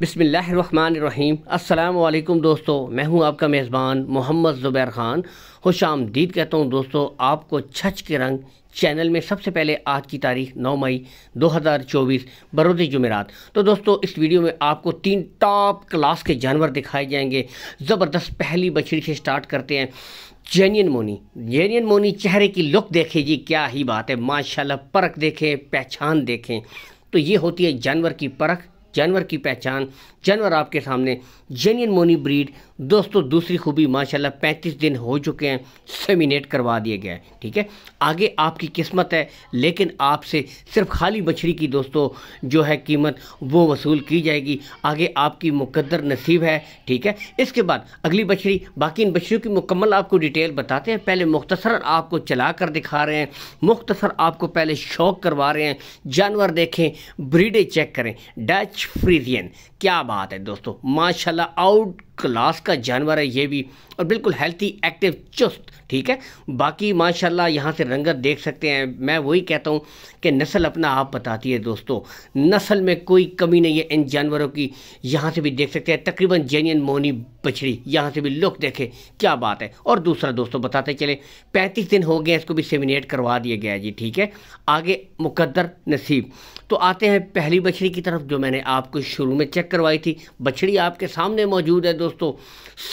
बिसमीम अल्लाम दोस्तों, मैं हूँ आपका मेज़बान मोहम्मद ज़ुबैर ख़ान। खुश आमदीद कहता हूँ दोस्तों, आपको छच के रंग चैनल में सबसे पहले आज की तारीख 9 मई 2024 बरोज़ जुमेरात। तो दोस्तों, इस वीडियो में आपको तीन टॉप क्लास के जानवर दिखाए जाएँगे। ज़बरदस्त पहली बछड़ी से स्टार्ट करते हैं जेनियन मोनी। जेनियन मोनी चेहरे की लुक देखें जी, क्या ही बात है। माशाल्लाह, परख देखें, पहचान देखें। तो ये होती है जानवर की परख। जानवर की पहचान, जानवर आपके सामने जेनियन मोनी ब्रीड दोस्तों दूसरी खूबी माशाल्लाह पैंतीस दिन हो चुके हैं सेमिनेट करवा दिए गए ठीक है? आगे आपकी किस्मत है, लेकिन आपसे सिर्फ़ खाली बछड़ी की दोस्तों जो है कीमत, वो वसूल की जाएगी। आगे आपकी मुकद्दर नसीब है, ठीक है? इसके बाद अगली बछड़ी बाकी इन बछड़ियों की मुकम्मल आपको डिटेल बताते हैं। पहले मुख्तसर आपको चला कर दिखा रहे हैं, मुख्तसर आपको पहले शौक करवा रहे हैं। जानवर देखें ब्रीडें चेक करें डच फ्रीजियन क्या बात है दोस्तों माशाल्लाह आउट क्लास का जानवर है, ये भी। और बिल्कुल हेल्थी एक्टिव चुस्त, ठीक है? बाकी माशाल्लाह यहाँ से रंगत देख सकते हैं। मैं वही कहता हूँ कि नस्ल अपना आप बताती है दोस्तों। नस्ल में कोई कमी नहीं है इन जानवरों की। यहाँ से भी देख सकते हैं, तकरीबन जेनियन मोनी बछड़ी। यहाँ से भी लुक देखे, क्या बात है। और दूसरा दोस्तों बताते चले, पैंतीस दिन हो गए इसको भी सेमिनेट करवा दिया गया जी, ठीक है? आगे मुकद्दर नसीब। तो आते हैं पहली बछड़ी की तरफ़, जो मैंने आपको शुरू में चेक करवाई थी। बछड़ी आपके सामने मौजूद है दोस्तों।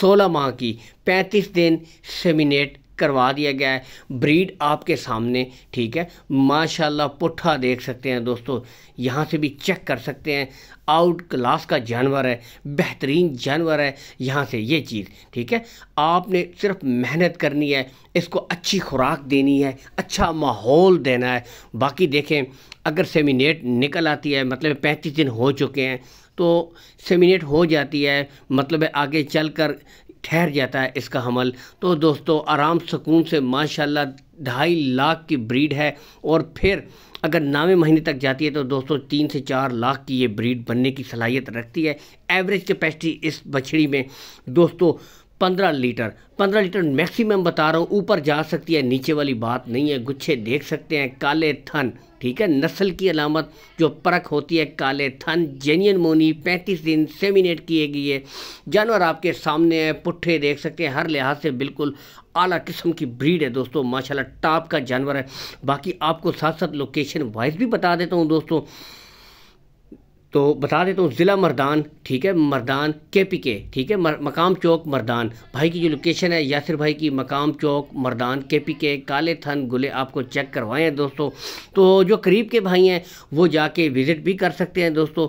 सोलह माह की पैंतीस दिन सेमिनेट करवा दिया गया है। ब्रीड आपके सामने, ठीक है? माशाल्लाह, पुट्ठा देख सकते हैं दोस्तों। यहाँ से भी चेक कर सकते हैं। आउट क्लास का जानवर है, बेहतरीन जानवर है यहाँ से ये चीज़, ठीक है? आपने सिर्फ़ मेहनत करनी है, इसको अच्छी खुराक देनी है अच्छा माहौल देना है। बाकी देखें, अगर सेमिनेट निकल आती है मतलब पैंतीस दिन हो चुके हैं तो सेमिनेट हो जाती है मतलब है आगे चल कर ठहर जाता है इसका हमल। तो दोस्तों, आराम सुकून से माशाल्लाह ढाई लाख की ब्रीड है और फिर अगर नावे महीने तक जाती है तो दोस्तों, तीन से चार लाख की ये ब्रीड बनने की सलाहियत रखती है। एवरेज कैपेसिटी इस बछड़ी में। दोस्तों पंद्रह लीटर। पंद्रह लीटर मैक्सिमम बता रहा हूँ, ऊपर जा सकती है, नीचे वाली बात नहीं है, गुच्छे देख सकते हैं, काले थन, ठीक है? नस्ल की अलामत जो परख होती है, काले थन जेनियन मोनी, पैंतीस दिन सेमिनेट किए गई है। जानवर आपके सामने है, पुट्ठे देख सकते हैं, हर लिहाज से बिल्कुल आला किस्म की ब्रीड है दोस्तों, माशाल्लाह टॉप का जानवर है। बाकी आपको साथ साथ लोकेशन वाइज भी बता देता हूँ दोस्तों। तो बता देता हूँ, ज़िला मर्दान, ठीक है, मर्दान के पी के ठीक है मकाम चौक, मर्दान। भाई की जो लोकेशन है, यासिर भाई की मकाम चौक, मर्दान के पी के काले थन, गुले आपको चेक करवाए दोस्तों। तो जो करीब के भाई हैं, वो जाके विज़िट भी कर सकते हैं दोस्तों।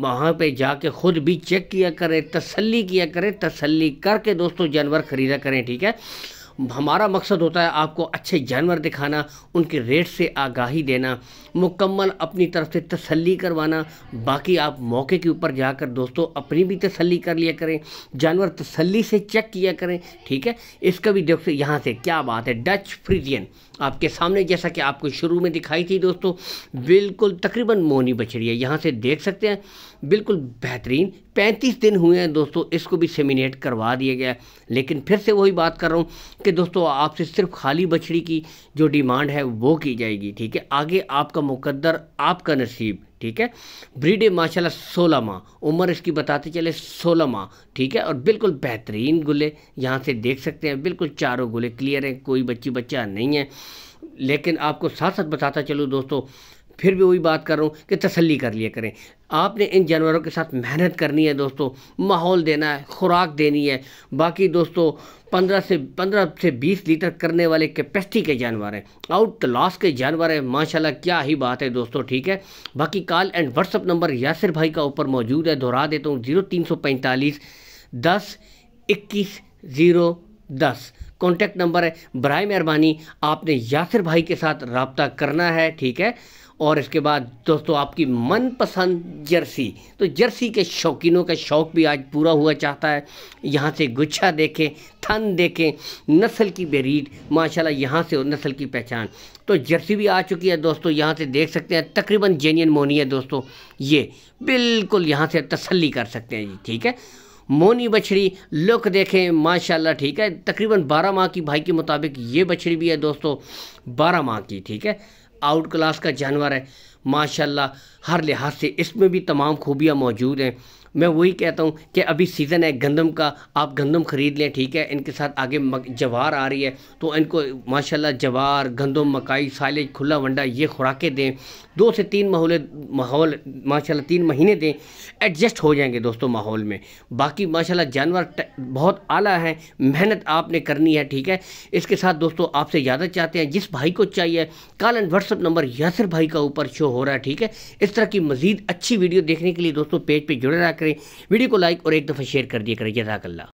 वहाँ पे जाके ख़ुद भी चेक किया करें, तसल्ली किया करें, तसल्ली करके दोस्तों जानवर ख़रीदा करें, ठीक है? हमारा मकसद होता है आपको अच्छे जानवर दिखाना, उनके रेट से आगाही देना, मुकम्मल अपनी तरफ़ से तसल्ली करवाना। बाकी आप मौके के ऊपर जाकर दोस्तों अपनी भी तसल्ली कर लिया करें, जानवर तसल्ली से चेक किया करें, ठीक है? इसका भी देखो यहाँ से क्या बात है? Dutch Friesian. आपके सामने जैसा कि आपको शुरू में दिखाई थी दोस्तों, बिल्कुल तकरीबन मोनी बछड़ी है यहाँ से देख सकते हैं, बिल्कुल बेहतरीन पैंतीस दिन हुए हैं दोस्तों, इसको भी सेमिनेट करवा दिया गया लेकिन फिर से वही बात कर रहा हूँ कि दोस्तों, आपसे सिर्फ़ खाली बछड़ी की जो डिमांड है, वो की जाएगी, ठीक है? आगे आपका मुकद्दर, आपका नसीब, ठीक है? ब्रीडे माशाल्लाह सोलह माह, उम्र इसकी बताते चले सोलह माह, ठीक है? और बिल्कुल बेहतरीन गुले यहाँ से देख सकते हैं, बिल्कुल चारों गुले क्लियर हैं, कोई बच्ची बच्चा नहीं है। लेकिन आपको साथ साथ बताता चलूँ दोस्तों फिर भी वही बात कर रहा हूँ कि तसल्ली कर लिया करें। आपने इन जानवरों के साथ मेहनत करनी है दोस्तों, माहौल देना है, खुराक देनी है। बाकी दोस्तों, पंद्रह से पंद्रह से बीस लीटर करने वाले कैपेसिटी के जानवर हैं। आउट क्लास के जानवर हैं, माशाल्लाह क्या ही बात है दोस्तों, ठीक है? बाकी call and WhatsApp number Yasir भाई का ऊपर मौजूद है, दोहरा देता हूँ ज़ीरो तीन सौ पैंतालीस दस इक्कीस ज़ीरो दस। कॉन्टैक्ट नंबर है। बर मेहरबानी, आपने यासिर भाई के साथ रबता करना है, ठीक है? और इसके बाद दोस्तों, आपकी मनपसंद जर्सी। तो जर्सी के शौकीनों का शौक़ भी आज पूरा हुआ चाहता है। यहाँ से गुच्छा देखें, थन देखें, नस्ल की बेरीड, माशाल्लाह यहाँ से नस्ल की पहचान। तो जर्सी भी आ चुकी है दोस्तों, यहाँ से देख सकते हैं, तकरीबन जेनियन मोनी है दोस्तों। ये बिल्कुल यहाँ से तसल्ली कर सकते हैं जी, ठीक है? मोनी बछड़ी, लुक देखें, माशाल्लाह, ठीक है? तकरीबन बारह माह की भाई के मुताबिक ये बछड़ी भी है दोस्तों, बारह माह की, ठीक है? आउट क्लास का जानवर है, माशाल्लाह, हर लिहाज से इसमें भी तमाम खूबियाँ मौजूद हैं। मैं वही कहता हूँ कि अभी सीज़न है गंदम का, आप गंदम ख़रीद लें, ठीक है? इनके साथ आगे जवार आ रही है तो इनको, माशाल्लाह, जवार गंदम मकाई साइलेज खुला वंडा, ये खुराकें दें। दो से तीन माहौल माहौल, माशाल्लाह, तीन महीने दें एडजस्ट हो जाएँगे दोस्तों माहौल में। बाकी, माशाल्लाह, जानवर बहुत आला है, मेहनत आपने करनी है, ठीक है? इसके साथ दोस्तों, आपसे ज़्यादा चाहते हैं, जिस भाई को चाहिए, call and WhatsApp number Yasir भाई का ऊपर शो हो रहा है, ठीक है? इस तरह की मज़ीद अच्छी वीडियो देखने के लिए दोस्तों पेज पर जुड़े रहा करें। वीडियो को लाइक और एक दफ़ा शेयर कर दिया करें। जजाकल्ला